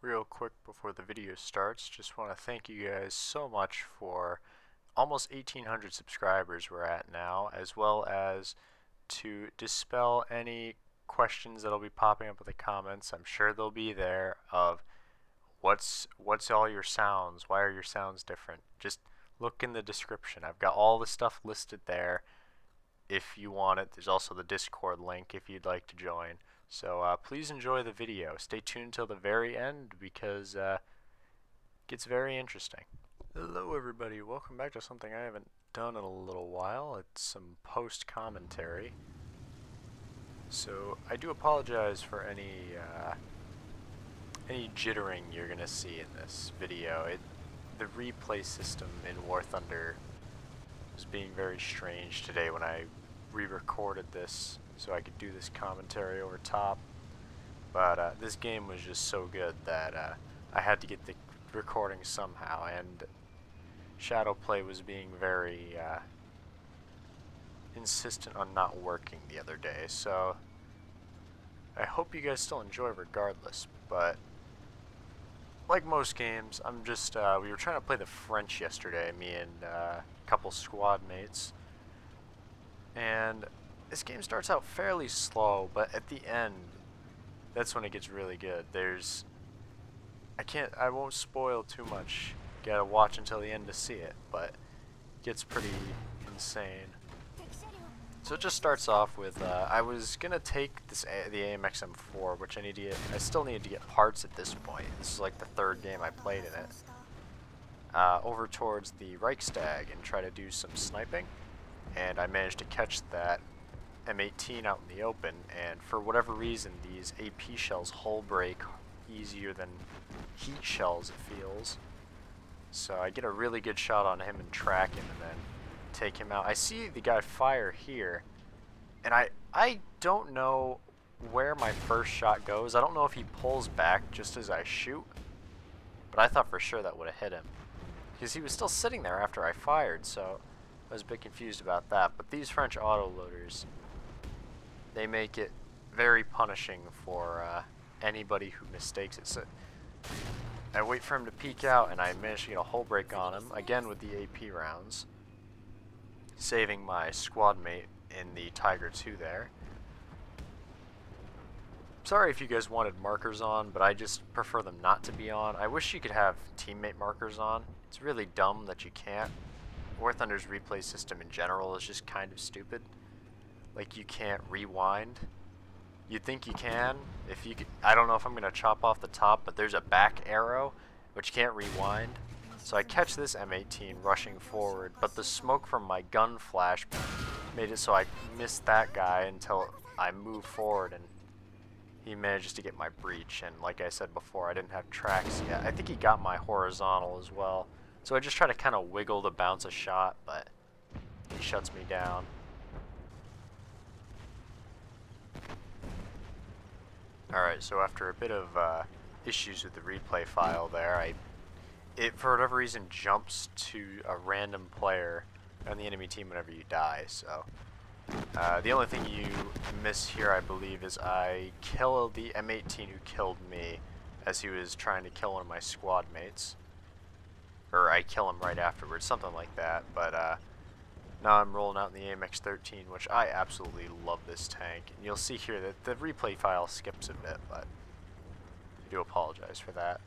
real quick before the video starts, just want to thank you guys so much for almost 1800 subscribers we're at now, as well as to dispel any questions that'll be popping up in the comments. I'm sure they'll be there of what's what's all your sounds, why are your sounds different? Just look in the description. I've got all the stuff listed there if you want it. There's also the Discord link if you'd like to join. So uh, please enjoy the video. Stay tuned till the very end because uh, it gets very interesting. Hello everybody, welcome back to something I haven't done in a little while. It's some post commentary. So I do apologize for any uh, any jittering you're gonna see in this video. It the replay system in War Thunder was being very strange today when I re-recorded this so I could do this commentary over top. But uh, this game was just so good that uh, I had to get the recording somehow, and Shadowplay was being very uh, insistent on not working the other day, so I hope you guys still enjoy regardless, but like most games, I'm just, uh, we were trying to play the French yesterday, me and uh, a couple squad mates, and this game starts out fairly slow, but at the end, that's when it gets really good. There's, I can't, I won't spoil too much. You gotta watch until the end to see it, but it gets pretty insane. So it just starts off with, uh, I was gonna take this A the AMX M4, which I need to get, I still need to get parts at this point. This is like the third game I played in it. Uh, over towards the Reichstag and try to do some sniping, and I managed to catch that M18 out in the open, and for whatever reason, these AP shells hull break easier than heat shells, it feels. So I get a really good shot on him and track him and then take him out. I see the guy fire here, and I, I don't know where my first shot goes. I don't know if he pulls back just as I shoot, but I thought for sure that would have hit him. Because he was still sitting there after I fired, so I was a bit confused about that. But these French autoloaders, they make it very punishing for uh, anybody who mistakes it. So I wait for him to peek out, and I manage to get a hull break on him, again with the AP rounds, saving my squad mate in the Tiger 2 there. Sorry if you guys wanted markers on, but I just prefer them not to be on. I wish you could have teammate markers on. It's really dumb that you can't. War Thunder's replay system in general is just kind of stupid like you can't rewind. You'd think you can. If you could, I don't know if I'm to chop off the top, but there's a back arrow, which can't rewind. So I catch this M18 rushing forward, but the smoke from my gun flash made it so I missed that guy until I moved forward and he manages to get my breach. And like I said before, I didn't have tracks yet. I think he got my horizontal as well. So I just try to kind of wiggle to bounce a shot, but he shuts me down. Alright, so after a bit of uh, issues with the replay file there, I it for whatever reason jumps to a random player on the enemy team whenever you die, so uh, the only thing you miss here, I believe, is I kill the M18 who killed me as he was trying to kill one of my squad mates. Or I kill him right afterwards, something like that, but uh, now I'm rolling out in the AMX-13, which I absolutely love this tank. And you'll see here that the replay file skips a bit, but I do apologize for that.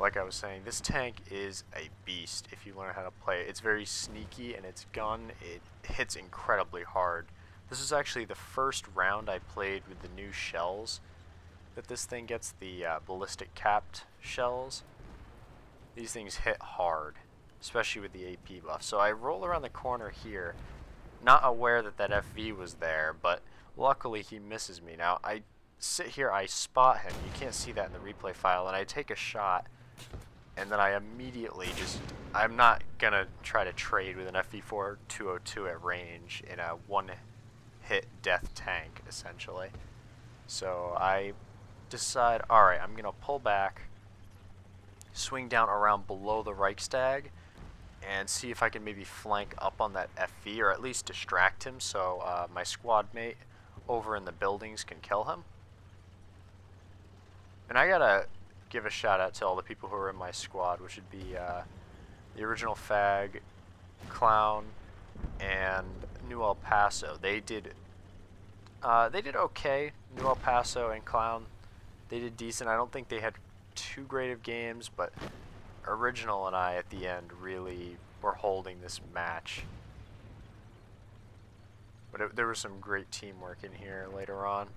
Like I was saying, this tank is a beast if you learn how to play it. It's very sneaky, and its gun, it hits incredibly hard. This is actually the first round I played with the new shells that this thing gets, the uh, ballistic capped shells. These things hit hard especially with the AP buff. So I roll around the corner here, not aware that that FV was there, but luckily he misses me. Now, I sit here, I spot him, you can't see that in the replay file, and I take a shot, and then I immediately just, I'm not to try to trade with an FV4 202 at range in a one-hit death tank, essentially. So I decide, alright, I'm to pull back, swing down around below the Reichstag, and see if I can maybe flank up on that FV or at least distract him so uh, my squad mate over in the buildings can kill him. And I gotta give a shout out to all the people who are in my squad, which would be uh, the original Fag, Clown, and New El Paso. They did uh, they did okay. New El Paso and Clown, they did decent. I don't think they had too great of games, but Original and I at the end really were holding this match. But it, there was some great teamwork in here later on.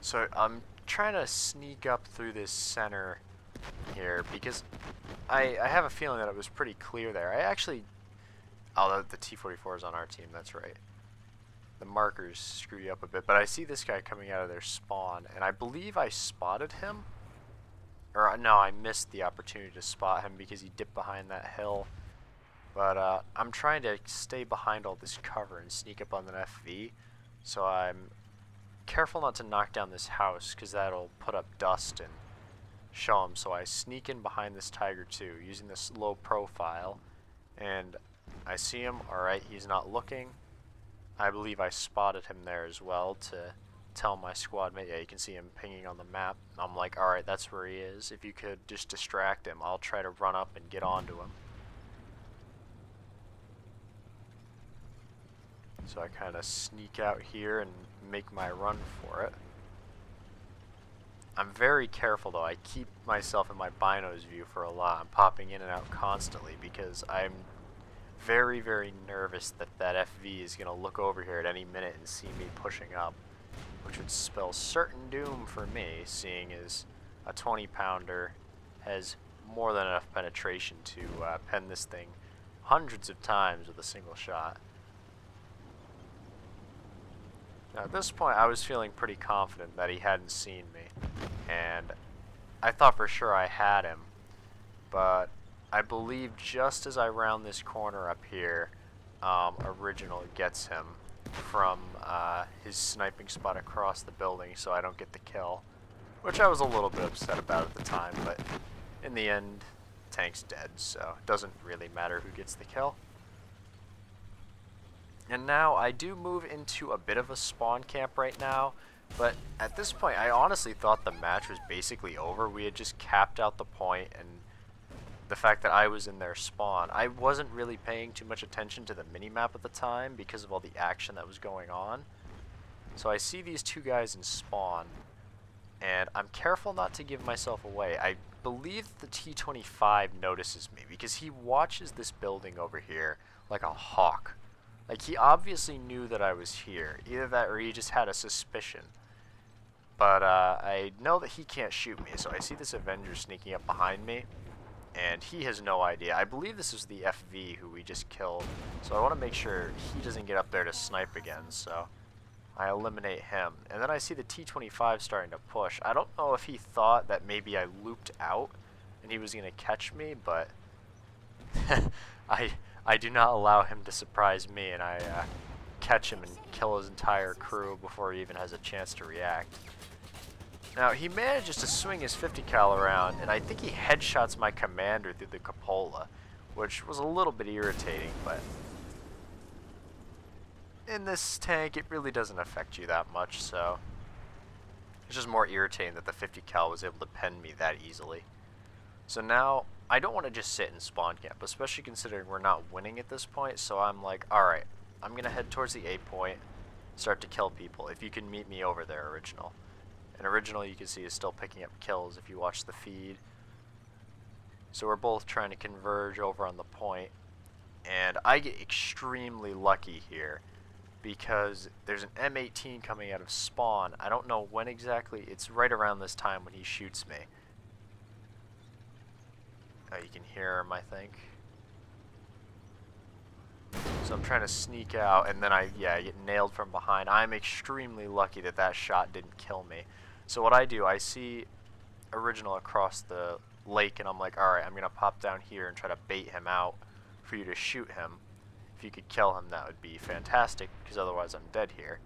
So I'm trying to sneak up through this center here because I, I have a feeling that it was pretty clear there. I actually... Oh, the, the T-44 is on our team, that's right. The markers screw you up a bit, but I see this guy coming out of their spawn, and I believe I spotted him. Or, uh, no, I missed the opportunity to spot him because he dipped behind that hill. But uh, I'm trying to stay behind all this cover and sneak up on the FV, so I'm careful not to knock down this house because that'll put up dust and show him. So I sneak in behind this Tiger 2 using this low profile and I see him, alright, he's not looking. I believe I spotted him there as well to tell my squad mate, yeah, you can see him pinging on the map. I'm like, alright, that's where he is. If you could just distract him, I'll try to run up and get onto him. So I kind of sneak out here and make my run for it. I'm very careful though. I keep myself in my binos view for a lot. I'm popping in and out constantly because I'm very, very nervous that that FV is going to look over here at any minute and see me pushing up, which would spell certain doom for me, seeing as a 20 pounder has more than enough penetration to uh, pen this thing hundreds of times with a single shot. Now at this point I was feeling pretty confident that he hadn't seen me and I thought for sure I had him but I believe just as I round this corner up here um, Original gets him from uh, his sniping spot across the building so I don't get the kill which I was a little bit upset about at the time but in the end Tank's dead so it doesn't really matter who gets the kill. And now I do move into a bit of a spawn camp right now, but at this point I honestly thought the match was basically over. We had just capped out the point and the fact that I was in their spawn. I wasn't really paying too much attention to the minimap at the time because of all the action that was going on. So I see these two guys in spawn, and I'm careful not to give myself away. I believe the T-25 notices me because he watches this building over here like a hawk. Like, he obviously knew that I was here. Either that or he just had a suspicion. But uh, I know that he can't shoot me, so I see this Avenger sneaking up behind me. And he has no idea. I believe this is the FV who we just killed. So I want to make sure he doesn't get up there to snipe again, so I eliminate him. And then I see the T-25 starting to push. I don't know if he thought that maybe I looped out and he was going to catch me, but I I do not allow him to surprise me, and I uh, catch him and kill his entire crew before he even has a chance to react. Now, he manages to swing his 50 cal around, and I think he headshots my commander through the cupola, which was a little bit irritating, but in this tank, it really doesn't affect you that much, so it's just more irritating that the 50 cal was able to pen me that easily. So now, I don't want to just sit in spawn camp, especially considering we're not winning at this point, so I'm like, alright, I'm going to head towards the A point, start to kill people, if you can meet me over there, Original. And Original, you can see, is still picking up kills if you watch the feed. So we're both trying to converge over on the point, and I get extremely lucky here because there's an M18 coming out of spawn. I don't know when exactly, it's right around this time when he shoots me. Oh, you can hear him, I think. So I'm trying to sneak out, and then I, yeah, I get nailed from behind. I'm extremely lucky that that shot didn't kill me. So what I do, I see Original across the lake, and I'm like, alright, I'm going to pop down here and try to bait him out for you to shoot him. If you could kill him, that would be fantastic, because otherwise I'm dead here.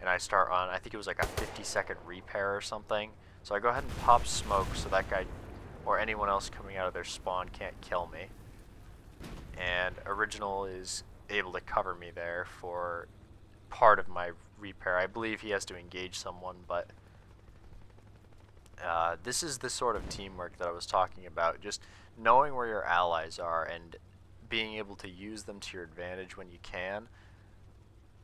And I start on, I think it was like a 50 second repair or something. So I go ahead and pop smoke so that guy or anyone else coming out of their spawn can't kill me. And Original is able to cover me there for part of my repair. I believe he has to engage someone, but Uh, this is the sort of teamwork that I was talking about. Just knowing where your allies are and being able to use them to your advantage when you can.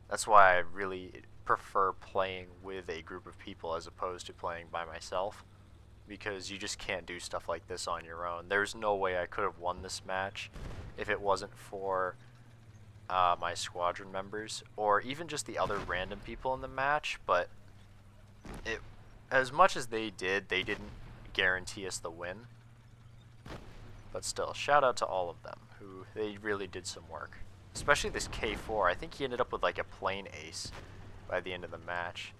That's why I really prefer playing with a group of people as opposed to playing by myself. Because you just can't do stuff like this on your own. There's no way I could have won this match if it wasn't for uh, my squadron members, or even just the other random people in the match, but it, as much as they did, they didn't guarantee us the win. But still, shout out to all of them, who they really did some work. Especially this K4, I think he ended up with like a plane ace by the end of the match.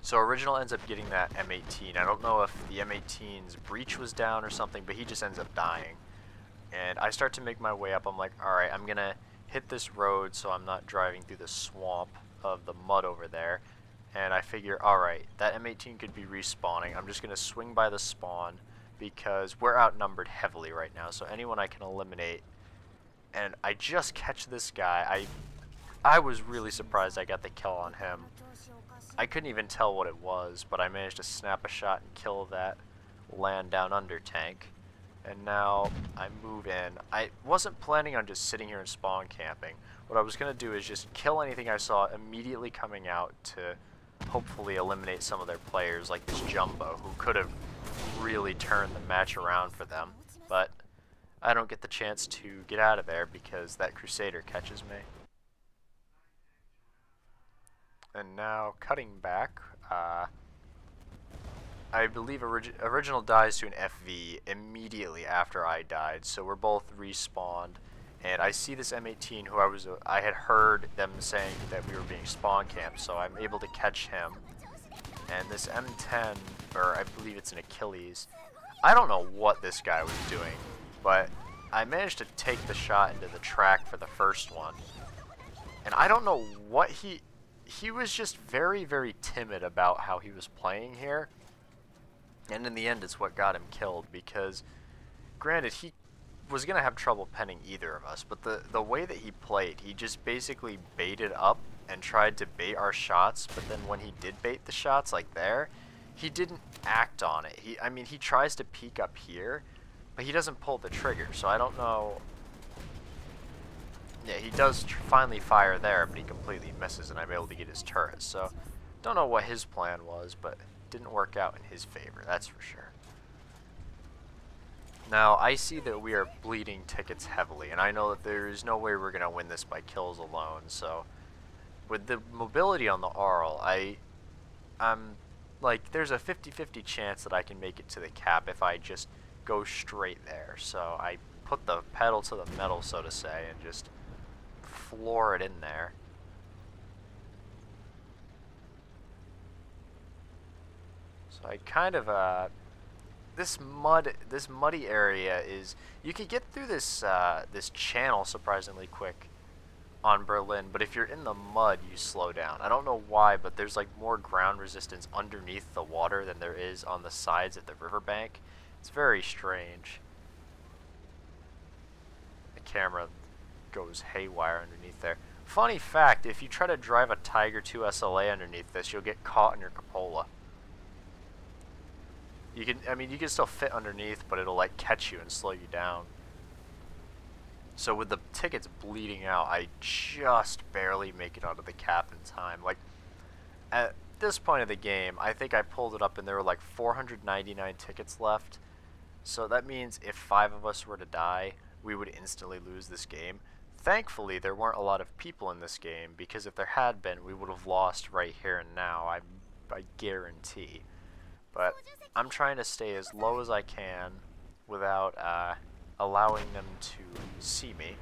So Original ends up getting that M18. I don't know if the M18's breach was down or something, but he just ends up dying. And I start to make my way up. I'm like, alright, I'm going to hit this road so I'm not driving through the swamp of the mud over there. And I figure, alright, that M18 could be respawning. I'm just going to swing by the spawn because we're outnumbered heavily right now. So anyone I can eliminate. And I just catch this guy. I I was really surprised I got the kill on him. I couldn't even tell what it was, but I managed to snap a shot and kill that land down under tank. And now I move in. I wasn't planning on just sitting here and spawn camping. What I was going to do is just kill anything I saw immediately coming out to hopefully eliminate some of their players like this Jumbo who could have really turned the match around for them. But I don't get the chance to get out of there because that Crusader catches me. And now, cutting back, uh, I believe orig Original dies to an FV immediately after I died, so we're both respawned. And I see this M18 who I was, I had heard them saying that we were being spawn camped, so I'm able to catch him. And this M10, or I believe it's an Achilles, I don't know what this guy was doing, but I managed to take the shot into the track for the first one. And I don't know what he, he was just very, very timid about how he was playing here. And in the end, it's what got him killed because, granted, he was going to have trouble penning either of us, but the, the way that he played, he just basically baited up and tried to bait our shots, but then when he did bait the shots, like there, he didn't act on it. He, I mean, he tries to peek up here, but he doesn't pull the trigger, so I don't know yeah, he does finally fire there, but he completely misses, and I'm able to get his turret. So, don't know what his plan was, but didn't work out in his favor, that's for sure. Now, I see that we are bleeding tickets heavily, and I know that there is no way we're going to win this by kills alone, so... With the mobility on the Arl, I... I'm... Like, there's a 50-50 chance that I can make it to the cap if I just go straight there. So I put the pedal to the metal, so to say, and just floor it in there. So I kind of, uh, this mud, this muddy area is, you can get through this, uh, this channel surprisingly quick on Berlin, but if you're in the mud, you slow down. I don't know why, but there's like more ground resistance underneath the water than there is on the sides of the riverbank. It's very strange. The camera goes haywire underneath there. Funny fact, if you try to drive a Tiger 2 SLA underneath this, you'll get caught in your cupola. You can, I mean, you can still fit underneath, but it'll like catch you and slow you down. So with the tickets bleeding out, I just barely make it onto the cap in time. Like, at this point of the game, I think I pulled it up and there were like 499 tickets left. So that means if five of us were to die, we would instantly lose this game. Thankfully, there weren't a lot of people in this game, because if there had been, we would have lost right here and now, I, I guarantee. But I'm trying to stay as low as I can without uh, allowing them to see me.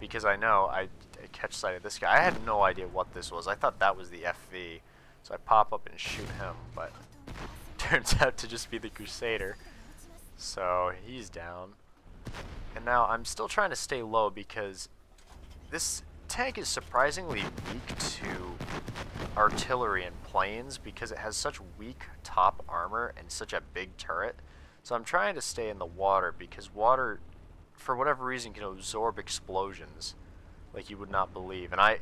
Because I know I, I catch sight of this guy. I had no idea what this was. I thought that was the FV. So I pop up and shoot him, but turns out to just be the Crusader. So he's down. And now I'm still trying to stay low because this tank is surprisingly weak to artillery and planes because it has such weak top armor and such a big turret. So I'm trying to stay in the water because water, for whatever reason, can absorb explosions like you would not believe. And I,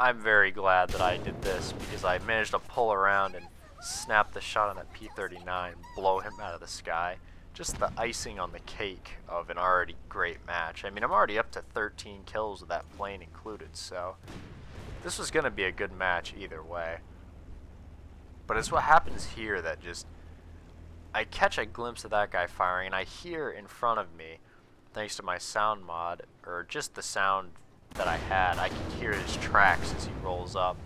I'm very glad that I did this because I managed to pull around and snap the shot on that P-39, blow him out of the sky. Just the icing on the cake of an already great match. I mean, I'm already up to 13 kills with that plane included, so this was going to be a good match either way. But it's what happens here that just... I catch a glimpse of that guy firing, and I hear in front of me, thanks to my sound mod, or just the sound that I had, I can hear his tracks as he rolls up.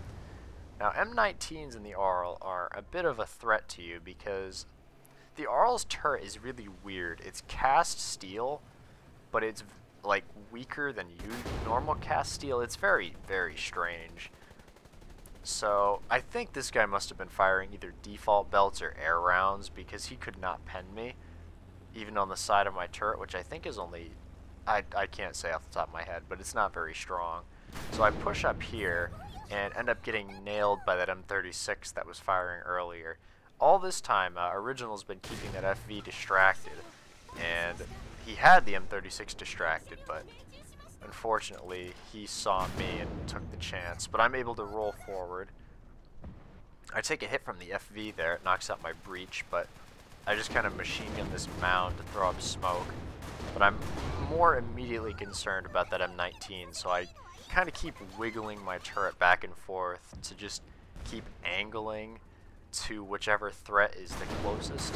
Now, M19s in the Arl are a bit of a threat to you because the Arl's turret is really weird. It's cast steel, but it's like weaker than you normal cast steel. It's very, very strange. So I think this guy must have been firing either default belts or air rounds because he could not pen me, even on the side of my turret, which I think is only, I, I can't say off the top of my head, but it's not very strong. So I push up here and end up getting nailed by that M36 that was firing earlier. All this time, uh, Original's been keeping that FV distracted, and he had the M36 distracted, but unfortunately he saw me and took the chance. But I'm able to roll forward. I take a hit from the FV there, it knocks out my breach, but I just kind of machine gun this mound to throw up smoke. But I'm more immediately concerned about that M19, so I kind of keep wiggling my turret back and forth to just keep angling to whichever threat is the closest.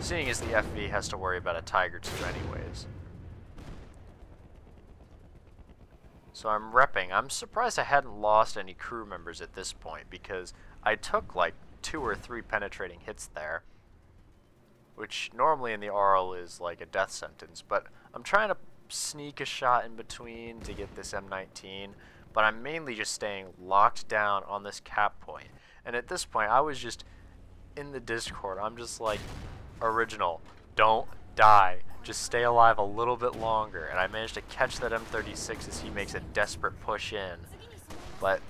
Seeing as the FV has to worry about a Tiger 2 anyways. So I'm repping. I'm surprised I hadn't lost any crew members at this point because I took like two or three penetrating hits there. Which normally in the Arl is like a death sentence, but I'm trying to sneak a shot in between to get this M19, but I'm mainly just staying locked down on this cap point. And at this point, I was just in the Discord. I'm just like, original, don't die. Just stay alive a little bit longer. And I managed to catch that M36 as he makes a desperate push in. But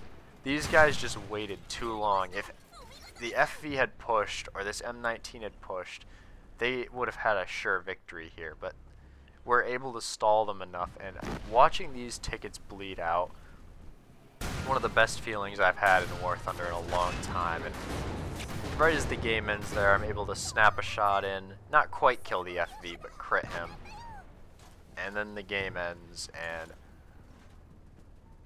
these guys just waited too long. If the FV had pushed, or this M19 had pushed, they would have had a sure victory here. But we're able to stall them enough. And watching these tickets bleed out, one of the best feelings I've had in War Thunder in a long time. And right as the game ends there, I'm able to snap a shot in, not quite kill the FV, but crit him. And then the game ends, and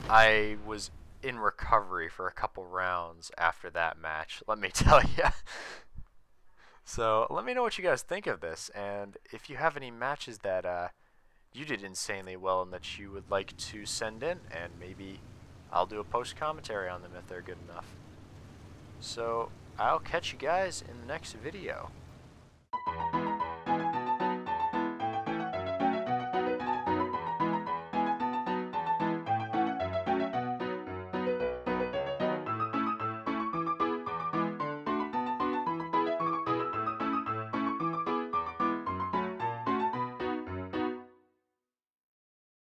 I was in recovery for a couple rounds after that match, let me tell you. so let me know what you guys think of this, and if you have any matches that uh, you did insanely well and that you would like to send in, and maybe I'll do a post commentary on them if they're good enough. So I'll catch you guys in the next video.